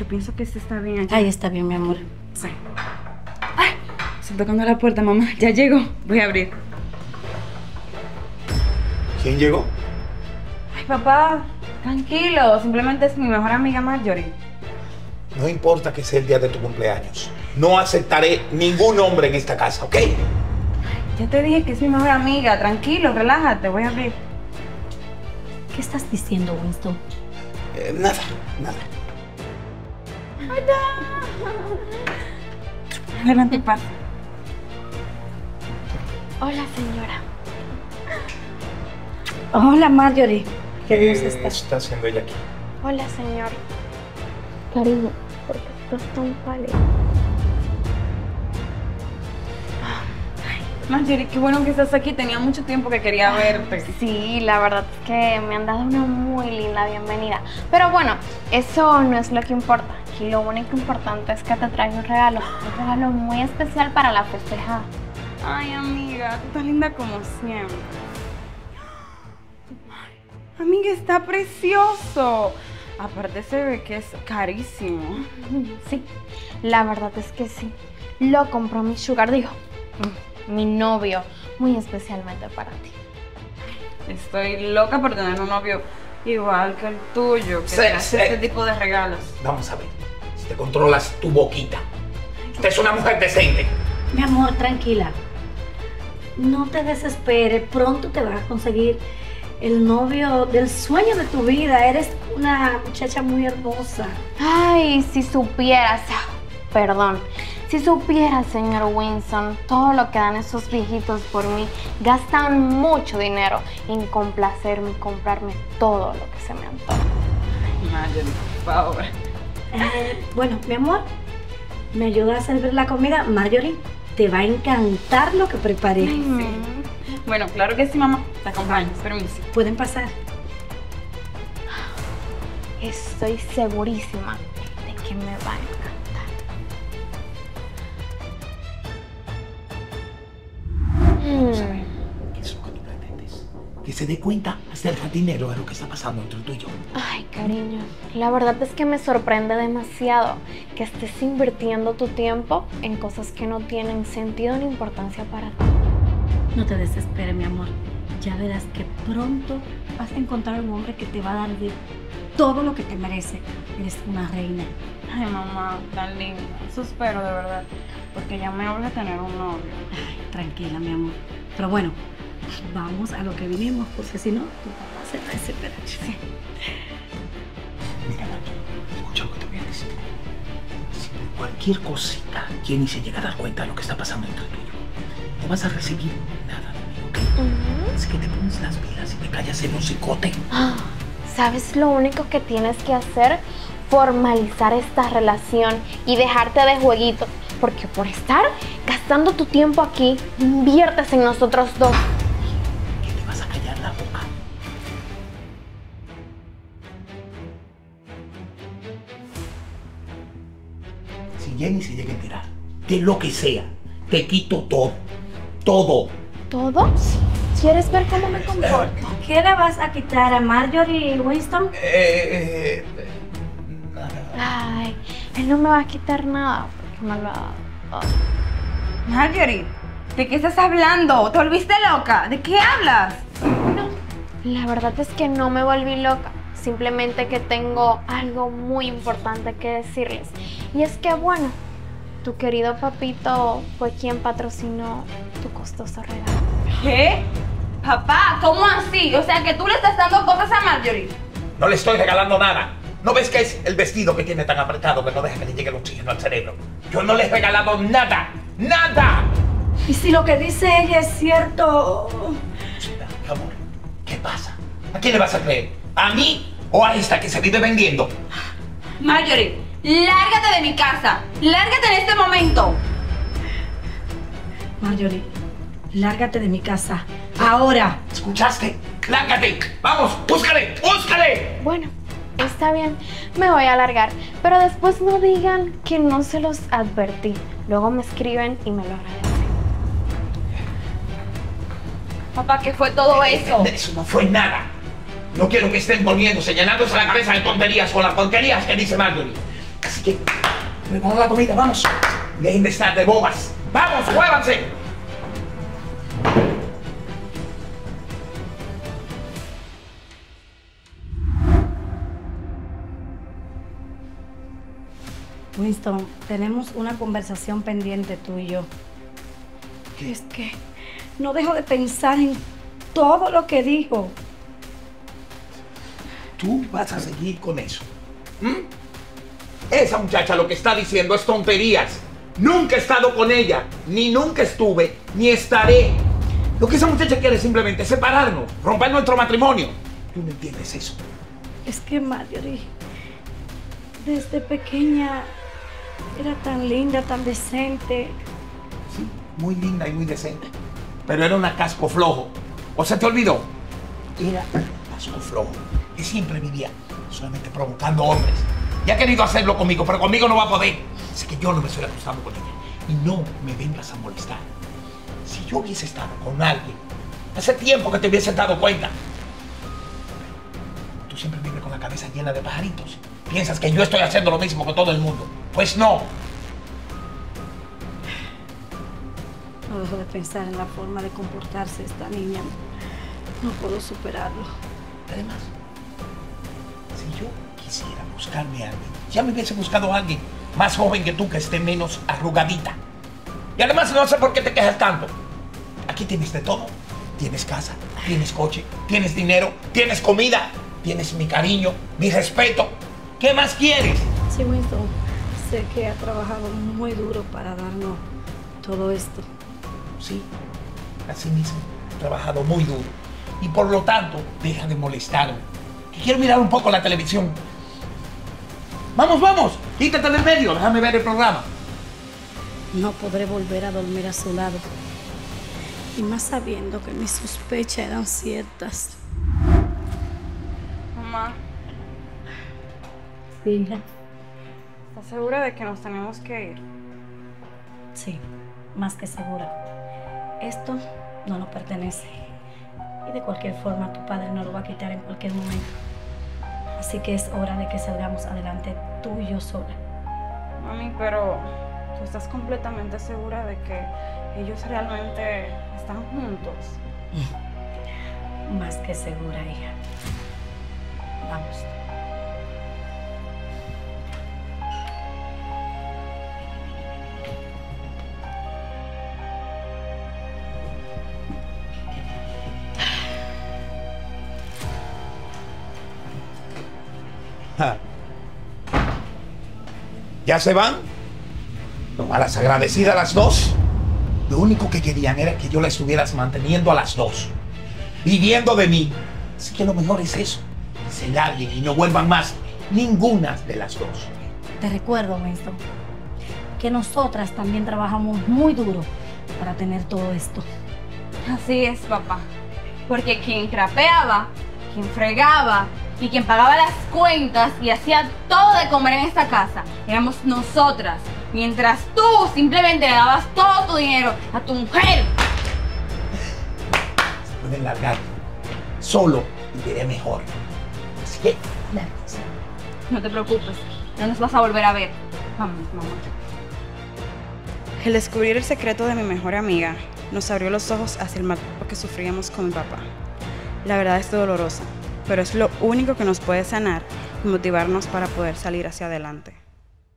Yo pienso que este está bien Ahí está bien, mi amor. Sí. Ay, estoy tocando la puerta, mamá. Ya llego. Voy a abrir. ¿Quién llegó? Ay, papá, tranquilo. Simplemente es mi mejor amiga Marjorie. No importa que sea el día de tu cumpleaños. No aceptaré ningún hombre en esta casa, ¿ok? Ya te dije que es mi mejor amiga. Tranquilo, relájate. Voy a abrir. ¿Qué estás diciendo, Winston? Eh, nada, nada. Adelante, pasa. Hola, señora. Hola, Marjorie. ¿Qué ¿Qué Dios está? está haciendo ella aquí? Hola, señor. Cariño, ¿por qué estás tan pálido? Marjorie, qué bueno que estás aquí. Tenía mucho tiempo que quería verte. Sí, la verdad es que me han dado una muy linda bienvenida. Pero bueno, eso no es lo que importa. Aquí lo único importante es que te traigo un regalo. Un regalo muy especial para la festejada. Ay, amiga, tú estás linda como siempre. Amiga, está precioso. Aparte se ve que es carísimo. Sí, la verdad es que sí. Lo compró mi sugar, digo, mm, mi novio, muy especialmente para ti. Estoy loca por tener un novio igual que el tuyo, que Sí, te hace sí. este tipo de regalos. Vamos a ver. Te controlas tu boquita. Usted es una mujer decente. Mi amor, tranquila. No te desesperes. Pronto te vas a conseguir el novio del sueño de tu vida. Eres una muchacha muy hermosa. Ay, si supieras, ah, perdón, si supieras, señor Winston, todo lo que dan esos viejitos por mí, gastan mucho dinero en complacerme y comprarme todo lo que se me antoja. Marjorie, por favor. Eh, bueno, mi amor, ¿me ayuda a servir la comida? Marjorie, te va a encantar lo que preparé. Bueno, claro que sí, mamá. Te acompaño, permiso. Pueden pasar. Estoy segurísima de que me va a encantar. Vamos a Que se dé cuenta hasta el jardinero de lo que está pasando entre tú y yo. Ay, cariño, la verdad es que me sorprende demasiado que estés invirtiendo tu tiempo en cosas que no tienen sentido ni importancia para ti. No te desesperes, mi amor. Ya verás que pronto vas a encontrar un hombre que te va a dar de todo lo que te merece. Eres una reina. Ay, mamá, tan linda. Eso espero, de verdad. Porque ya me urge tener un novio. Ay, tranquila, mi amor. Pero bueno, vamos a lo que vinimos, porque si no, tu papá se va a desesperar. Mira, Nacho, escucha lo que te voy a decir. Si por cualquier cosita Jenny se llega a dar cuenta de lo que está pasando entre tú y yo, no vas a recibir nada de mí, ¿ok? Así que te pones las pilas y te callas en un cicote. Ah, ¿Sabes lo único que tienes que hacer? Formalizar esta relación y dejarte de jueguitos. Porque por estar gastando tu tiempo aquí, inviertes en nosotros dos. Vas a callar la boca. Si Jenny se llega a enterar de lo que sea, te quito todo. Todo. ¿Todo? ¿Quieres ver cómo me comporto? ¿Qué le vas a quitar a Marjorie y Winston? Eh, eh, nada. Ay, él no me va a quitar nada porque me lo ha dado. Marjorie, ¿de qué estás hablando? ¿Te volviste loca? ¿De qué hablas? La verdad es que no me volví loca. Simplemente que tengo algo muy importante que decirles. Y es que, bueno, tu querido papito fue quien patrocinó tu costoso regalo. ¿Qué? Papá, ¿cómo así? O sea, que tú le estás dando cosas a Marjorie. No le estoy regalando nada. ¿No ves que es el vestido que tiene tan apretado que no deja que le llegue el oxígeno al cerebro? Yo no le he regalado nada. ¡Nada! Y si lo que dice ella es cierto, ¿qué pasa? ¿A quién le vas a creer? ¿A mí o a esta que se vive vendiendo? Marjorie, lárgate de mi casa. Lárgate en este momento. Marjorie, lárgate de mi casa. Ahora. ¿Escuchaste? ¡Lárgate! ¡Vamos! ¡Búscale! ¡Búscale! Bueno, está bien, me voy a alargar. Pero después no digan que no se los advertí. Luego me escriben y me lo agradecen. Papá, ¿qué fue todo eso? Eso no fue nada. No quiero que estén volviéndose, llenándose la cabeza de tonterías con las tonterías que dice Marjorie. Así que, prepara la comida, vamos. Dejen de estar de bobas. ¡Vamos, muévanse! Winston, tenemos una conversación pendiente tú y yo. Es que no dejo de pensar en todo lo que dijo. Tú vas a seguir con eso. ¿Mm? Esa muchacha lo que está diciendo es tonterías. Nunca he estado con ella, ni nunca estuve, ni estaré. Lo que esa muchacha quiere es simplemente separarnos, romper nuestro matrimonio. Tú no entiendes eso. Es que Marjorie, desde pequeña, era tan linda, tan decente. Sí, muy linda y muy decente. Pero era una casco flojo. ¿O se te olvidó? Era casco flojo. Que siempre vivía solamente provocando hombres. Y ha querido hacerlo conmigo, pero conmigo no va a poder. Así que yo no me estoy acostando con ella. Y no me vengas a molestar. Si yo hubiese estado con alguien, hace tiempo que te hubiese dado cuenta. Tú siempre vives con la cabeza llena de pajaritos. Piensas que yo estoy haciendo lo mismo con todo el mundo. Pues no. No dejo de pensar en la forma de comportarse esta niña. No puedo superarlo. Además, si yo quisiera buscarme a alguien, ya me hubiese buscado a alguien más joven que tú que esté menos arrugadita. Y además no sé por qué te quejas tanto. Aquí tienes de todo. Tienes casa, tienes coche, tienes dinero, tienes comida, tienes mi cariño, mi respeto. ¿Qué más quieres? Sí, Winston, sé que ha trabajado muy duro para darnos todo esto. Sí, así mismo. He trabajado muy duro. Y por lo tanto, deja de molestarme. Que quiero mirar un poco la televisión. Vamos, vamos, quítate del medio, déjame ver el programa. No podré volver a dormir a su lado. Y más sabiendo que mis sospechas eran ciertas. Mamá, Sí, hija. ¿estás segura de que nos tenemos que ir? Sí, más que segura. Esto no nos pertenece. Y de cualquier forma tu padre nos lo va a quitar en cualquier momento. Así que es hora de que salgamos adelante tú y yo sola. Mami, pero ¿tú estás completamente segura de que ellos realmente están juntos? Más que segura, hija. Vamos. ¿Ya se van? A las agradecidas las dos. Lo único que querían era que yo la estuvieras manteniendo a las dos. Viviendo de mí. Así que lo mejor es eso. Que se larguen y no vuelvan más. Ninguna de las dos. Te recuerdo, Winston, que nosotras también trabajamos muy duro para tener todo esto. Así es, papá. Porque quien trapeaba, quien fregaba y quien pagaba las cuentas y hacía todo de comer en esta casa éramos nosotras. Mientras tú simplemente le dabas todo tu dinero a tu mujer. Se pueden largar. Solo viviré mejor. Así que, lárguense. No te preocupes, no nos vas a volver a ver. Vamos, mamá. El descubrir el secreto de mi mejor amiga nos abrió los ojos hacia el maltrato que sufríamos con mi papá. La verdad es dolorosa, pero es lo único que nos puede sanar y motivarnos para poder salir hacia adelante.